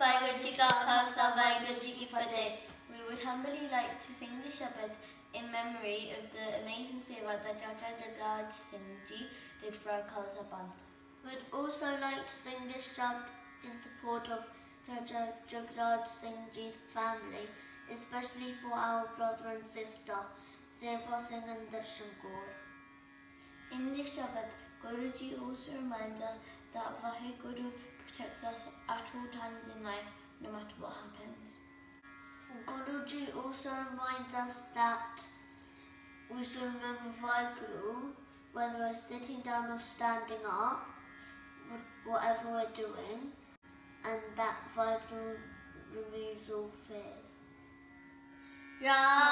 वाहगुरु जी का खालसा वाहगुरु जी की We would humbly like to sing the Shabad in memory of the amazing seva that Chacha Jagraj Singh Ji did for our Khalsa We would also like to sing this Shabad in support of Chacha Jagraj Singh Ji's family, especially for our brother and sister, Seva Singh and Darshan In this Shabad, Guruji also reminds us that Vaheguru protects us at all times in life, no matter what happens. Guruji also reminds us that we should remember Vaheguru, whether we're sitting down or standing up, whatever we're doing, and that Vaheguru removes all fears. राखा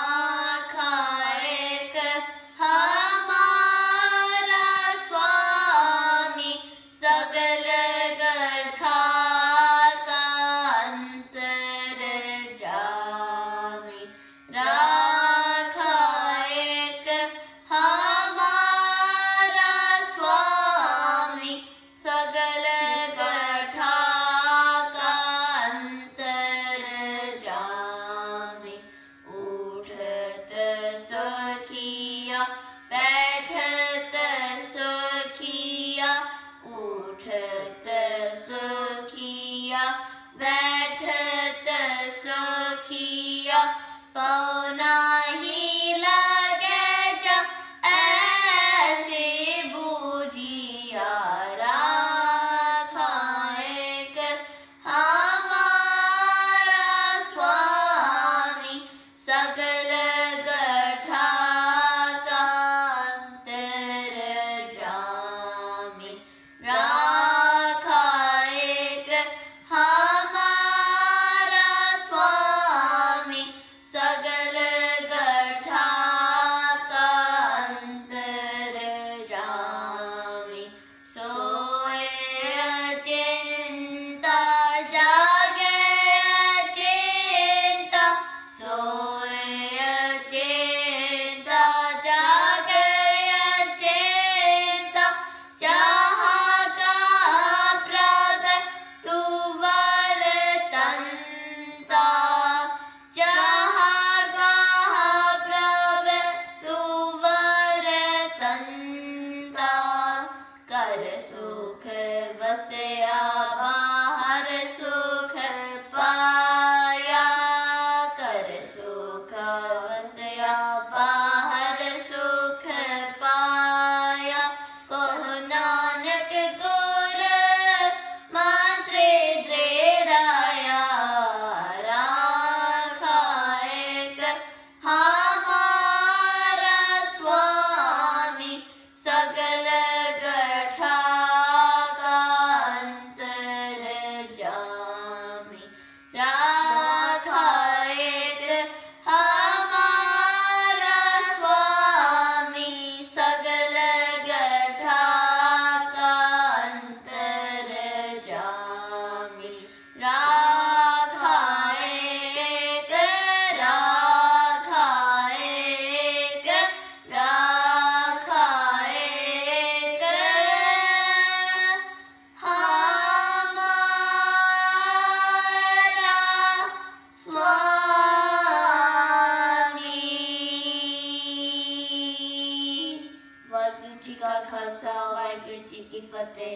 ekyuti kifate